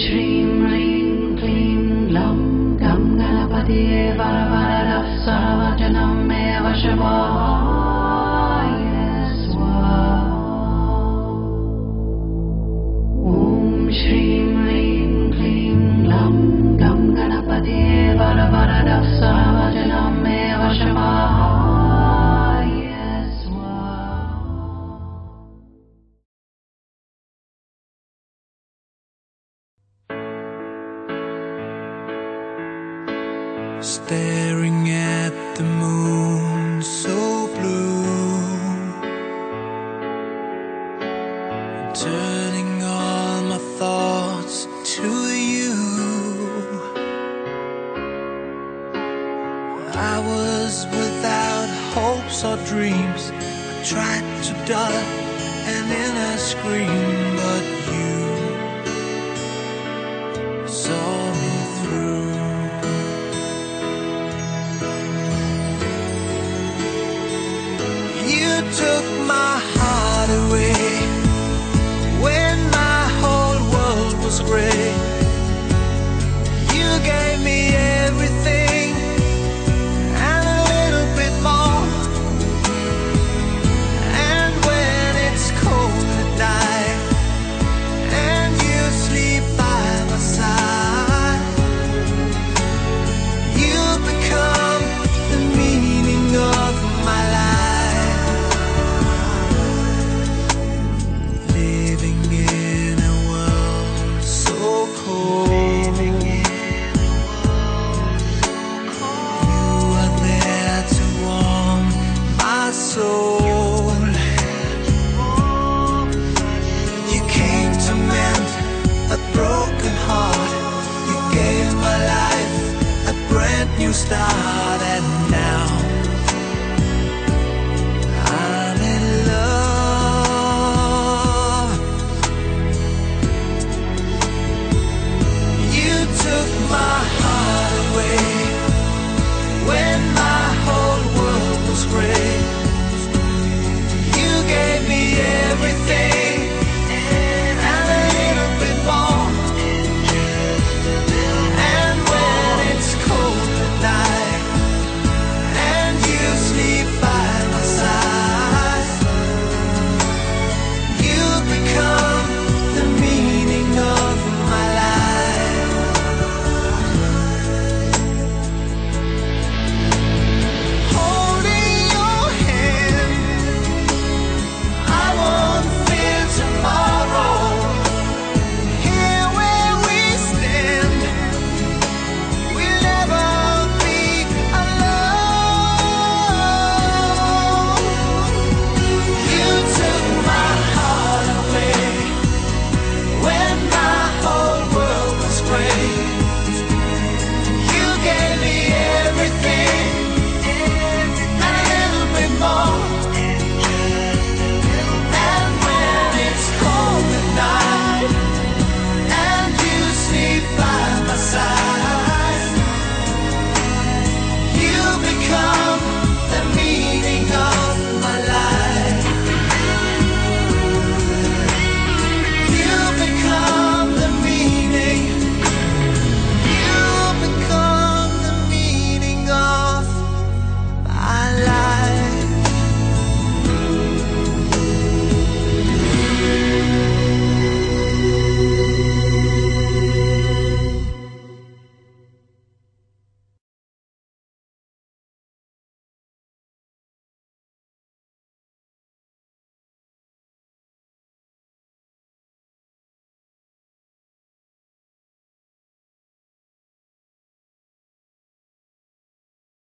श्रीं ह्रीं क्लीं ग्लौं गं गणपतये वरवरद सर्वजनं मे वशवाय ॐ श्रीं ह्रीं क्लीं ग्लौं गं गणपतये वरवरद Staring at the moon so blue. Turning all my thoughts to you. I was without hopes or dreams. I tried to dull an inner scream But you saw start, and now.